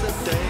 the day.